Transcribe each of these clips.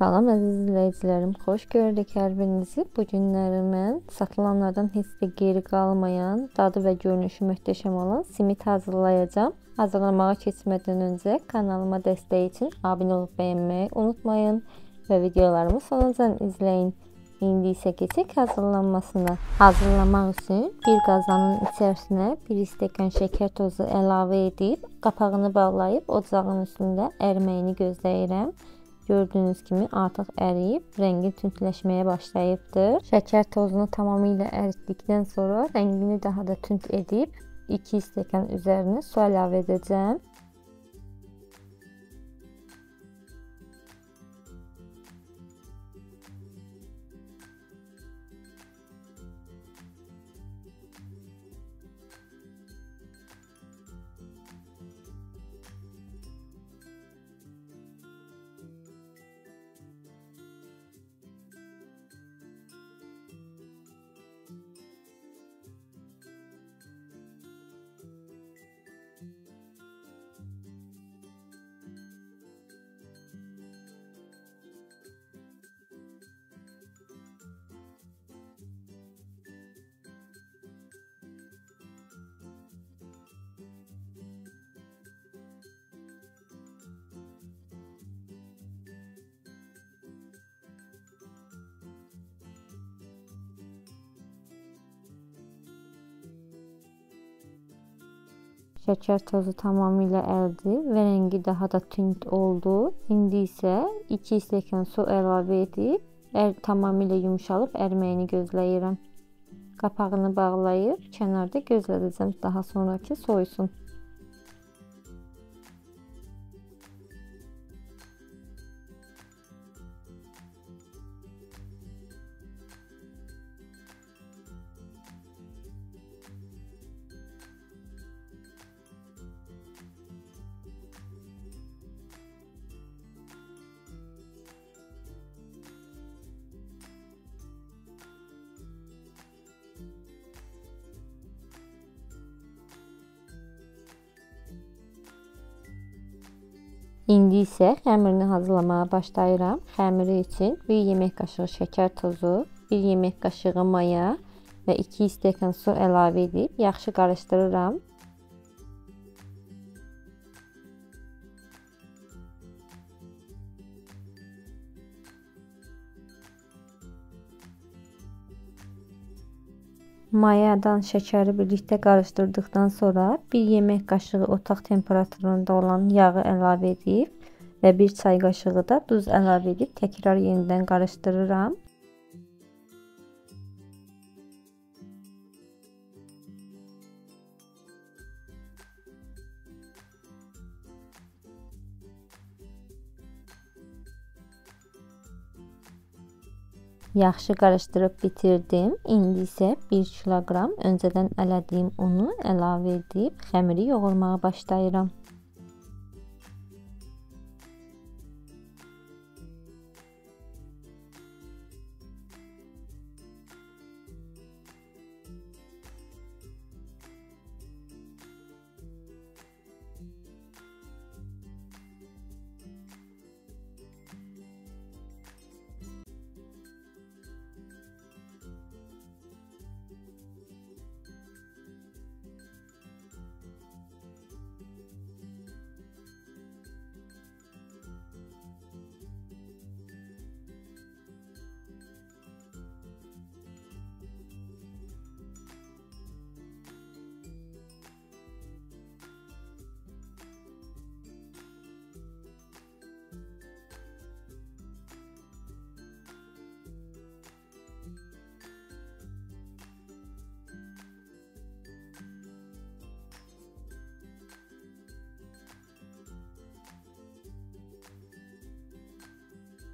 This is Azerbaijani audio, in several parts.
Salam əziz izləyicilərim, xoş gördük hər birinizi. Bu günləri mən satılanlardan heç də geri qalmayan, dadı və görünüşü möhtəşəm olan simit hazırlayacağam. Hazırlamağa keçmədən öncə kanalıma dəstək üçün abunə olub bəyənməyi unutmayın və videolarımı sonucan izləyin. İndi isə keçək hazırlanmasına. Hazırlamaq üçün bir qazanın içərisinə 1 stəkan şəkər tozu əlavə edib, qapağını bağlayıb ocağın üstündə əriməyini gözləyirəm. Gördüyünüz kimi artıq əriyib, rəngi tündləşməyə başlayıbdır. Şəkər tozunu tamamilə əritdikdən sonra rəngini daha da tünd edib 2 stəkan üzərinə su əlavə edəcəm. Şəkər tozu tamamilə əridi və rəngi daha da tünd oldu. İndi isə 2 stəkan su əlavə edib ər tamamilə yumşalıb əriməyini gözləyirəm. Qapağını bağlayıb kənarda gözlədəcəm daha sonrakı soyusun. İndi isə xəmirini hazırlamağa başlayıram. Xəmiri üçün 1 yemək qaşığı şəkər tozu, 1 yemək qaşığı maya və 2 stəkan su əlavə edib yaxşı qarışdırıram. Mayadan şəkəri birlikdə qarışdırdıqdan sonra 1 yemək qaşığı otaq temperaturunda olan yağı əlavə edib və 1 çay qaşığı da duz əlavə edib təkrar yenidən qarışdırıram. Yaxşı qarışdırıb bitirdim. İndi isə 1 kiloqram öncədən ələdiyim unu əlavə edib xəmiri yoğurmağa başlayıram.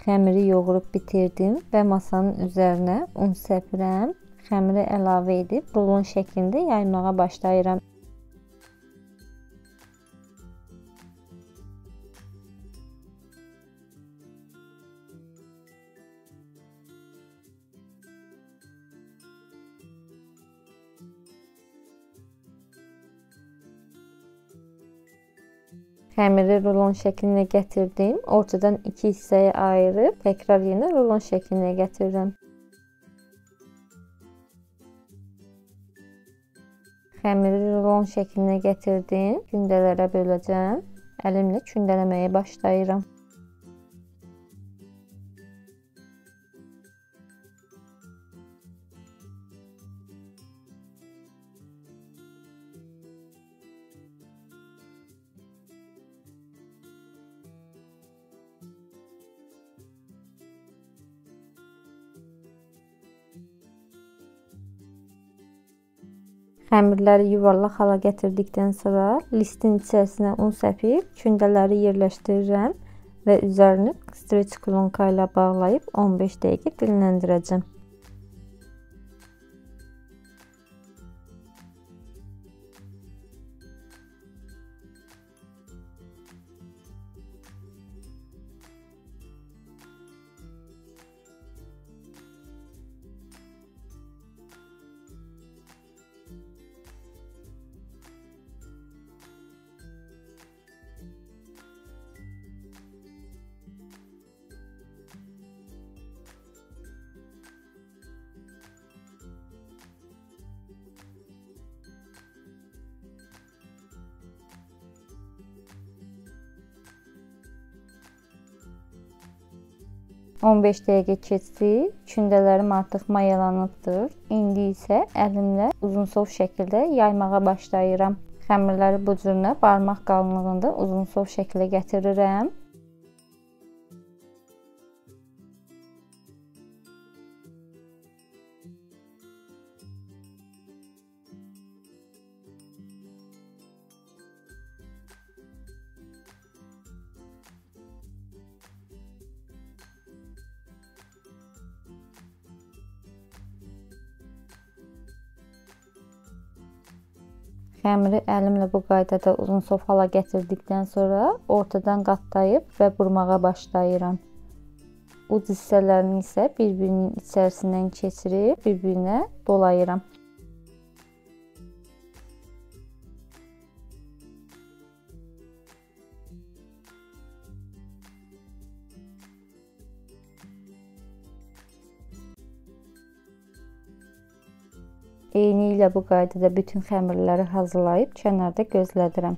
Xəmiri yoğurub bitirdim və masanın üzərinə un səpirəm. Xəmiri əlavə edib rulon şəklində yaymağa başlayıram. Xəmiri rulon şəklinə gətirdim. Ortadan 2 hissəyə ayırıb təkrar yenə rulon şəklinə gətirirəm. Xəmiri rulon şəklinə gətirdim. Kündələrə böləcəm. Əlimlə kündələməyə başlayıram. Xəmirləri yuvarlaq hala gətirdikdən sonra listin içərisinə un səpib kündələri yerləşdirirəm və üzərini streç klonka ilə bağlayıb 15 dəqiqə dinləndirəcəm. 15 dəqiqə keçdi. Kündələrim artıq mayalanıbdır. İndi isə əlimlə uzunsov şəkildə yaymağa başlayıram. Xəmirləri bu cürünə barmaq qalınlığında uzunsov şəklə gətirirəm. Xəmiri əlimlə bu qaydada uzun sov hala gətirdikdən sonra ortadan qatlayıb və burmağa başlayıram. Uc hissələrini isə bir-birinin içərisindən keçirib bir-birinə dolayıram. Eyni ilə bu qaydada bütün xəmirləri hazırlayıb kənarda gözlədirəm.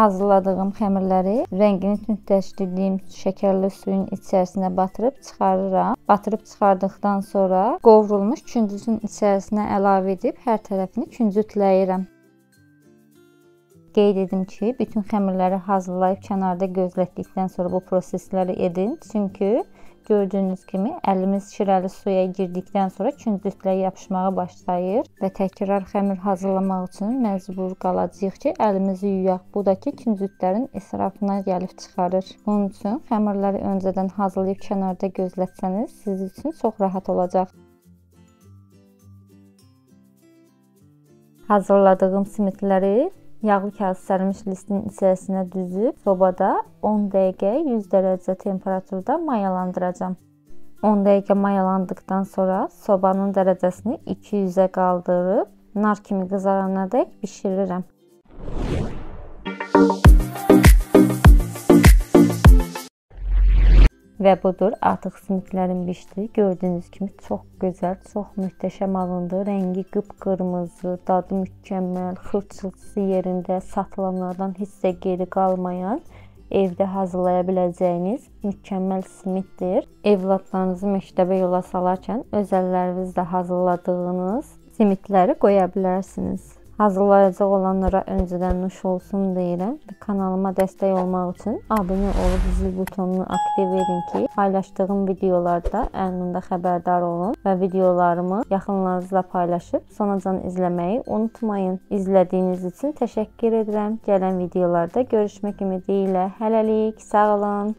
Hazırladığım xəmirləri rəngini tündləşdirdiyim şəkərli suyun içərisinə batırıb çıxarıram. Batırıb çıxardıqdan sonra qovrulmuş küncüsün içərisinə əlavə edib hər tərəfini küncütləyirəm. Qeyd edim ki, bütün xəmirləri hazırlayıb kənarda gözlətdikdən sonra bu prosesləri edin. Çünki Gördüyünüz kimi əlimiz şirəli suya girdikdən sonra künclüklə yapışmağa başlayır və təkrar xəmir hazırlamaq üçün məcbur qalacağıq ki, əlimizi yuyaq. Bu da ki, künclüklərin israfına gəlib çıxarır. Bunun üçün xəmirləri öncədən hazırlayıb kənarda gözlətsəniz, siz üçün çox rahat olacaq. Hazırladığım simitləri Yağlı kağız sərilmiş listin içərisinə düzüb sobada 10 dəqiqə 100 dərəcə temperaturda mayalandıracağam. 10 dəqiqə mayalandıqdan sonra sobanın dərəcəsini 200-ə qaldırıb nar kimi qızarana dək bişirirəm. Və budur, artıq simitlərim bişdi. Gördüyünüz kimi çox gözəl, çox möhtəşəm alındı. Rəngi qıpqırmızı, dadı mükəmməl, xırçılısı yerində, satılanlardan heç də geri qalmayan evdə hazırlaya biləcəyiniz mükəmməl simitdir. Evladlarınızı məktəbə yola salarkən öz əllərinizlə hazırladığınız simitləri qoya bilərsiniz. Hazırlayacaq olanlara öncədən nuş olsun deyirəm. Kanalıma dəstək olmaq üçün abunə olub zil butonunu aktiv edin ki, paylaşdığım videolarda anında xəbərdar olun və videolarımı yaxınlarınızla paylaşıb sonacan izləməyi unutmayın. İzlədiyiniz üçün təşəkkür edirəm. Gələn videolarda görüşmək ümidi ilə hələlik sağ olun.